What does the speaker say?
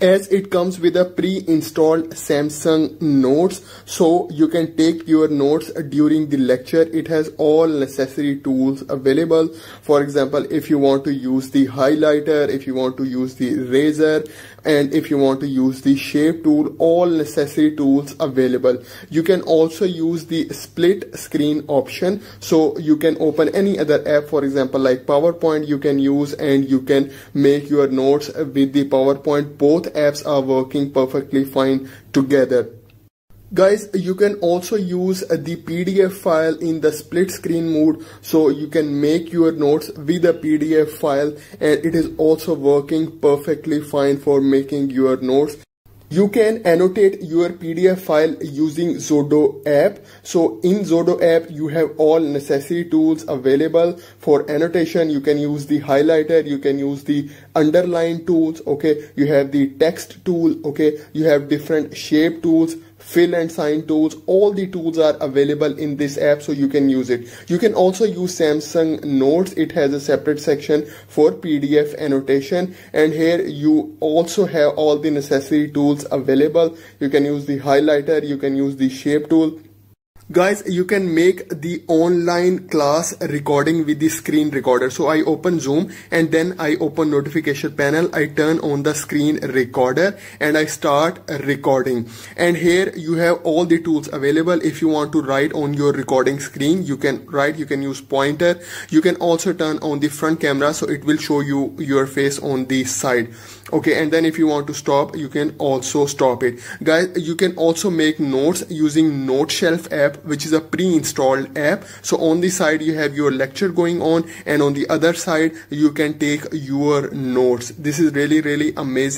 as it comes with a pre-installed Samsung notes so you can take your notes during the lecture. It has all necessary tools available. For example if you want to use the highlighter if you want to use the eraser and if you want to use the shape tool all necessary tools available. You can also use the split screen option. So you can open any other app for example like PowerPoint you can use and you can make your notes with the PowerPoint both apps are working perfectly fine together Guys, you can also use the PDF file in the split screen mode so you can make your notes with a PDF file and it is also working perfectly fine for making your notes. You can annotate your PDF file using Xodo app. So in Xodo app, you have all necessary tools available for annotation. You can use the highlighter. You can use the underline tools. Okay. You have the text tool. Okay. You have different shape tools fill and sign tools. All the tools are available in this app so you can use it. You can also use samsung notes. It has a separate section for pdf annotation and here you also have all the necessary tools available. You can use the highlighter you can use the shape tool Guys, you can make the online class recording with the screen recorder. So I open Zoom and then I open notification panel. I turn on the screen recorder and I start recording. And here you have all the tools available. If you want to write on your recording screen, you can write, you can use pointer. You can also turn on the front camera so it will show you your face on the side okay and then if you want to stop you can also stop it guys you can also make notes using Noteshelf which is a pre-installed app. So on the side you have your lecture going on and on the other side you can take your notes. This is really really amazing